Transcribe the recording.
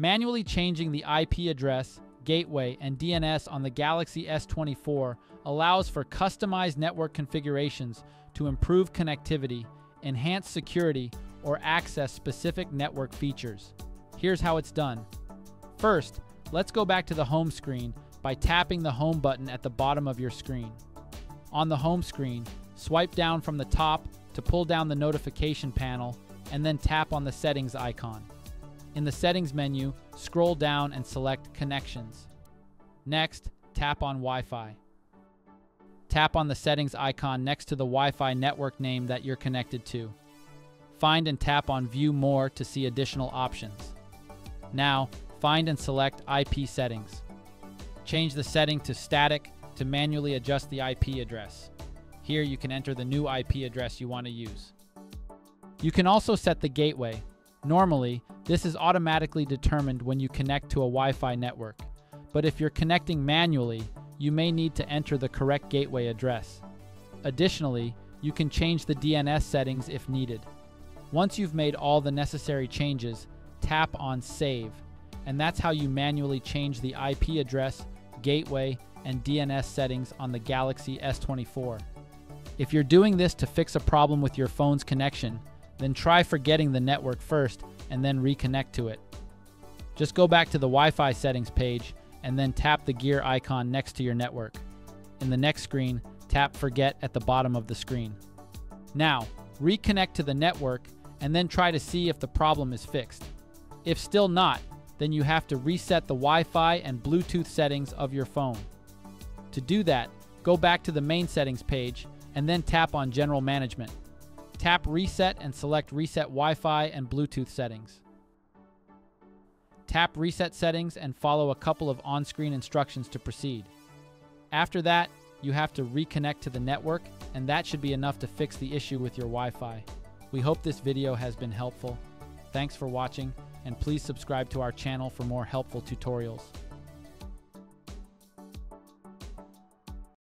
Manually changing the IP address, gateway, and DNS on the Galaxy S24 allows for customized network configurations to improve connectivity, enhance security, or access specific network features. Here's how it's done. First, let's go back to the home screen by tapping the home button at the bottom of your screen. On the home screen, swipe down from the top to pull down the notification panel and then tap on the settings icon. In the settings menu, scroll down and select connections. Next, tap on Wi-Fi. Tap on the settings icon next to the Wi-Fi network name that you're connected to. Find and tap on View More to see additional options. Now, find and select IP settings. Change the setting to static to manually adjust the IP address. Here you can enter the new IP address you want to use. You can also set the gateway. Normally, this is automatically determined when you connect to a Wi-Fi network, but if you're connecting manually, you may need to enter the correct gateway address. Additionally, you can change the DNS settings if needed. Once you've made all the necessary changes, tap on Save, and that's how you manually change the IP address, gateway, and DNS settings on the Galaxy S24. If you're doing this to fix a problem with your phone's connection, then try forgetting the network first and then reconnect to it. Just go back to the Wi Fi settings page and then tap the gear icon next to your network. In the next screen, tap Forget at the bottom of the screen. Now, reconnect to the network and then try to see if the problem is fixed. If still not, then you have to reset the Wi Fi and Bluetooth settings of your phone. To do that, go back to the main settings page and then tap on General Management. Tap Reset and select Reset Wi Fi and Bluetooth settings. Tap Reset Settings and follow a couple of on screen instructions to proceed. After that, you have to reconnect to the network, and that should be enough to fix the issue with your Wi Fi. We hope this video has been helpful. Thanks for watching, and please subscribe to our channel for more helpful tutorials.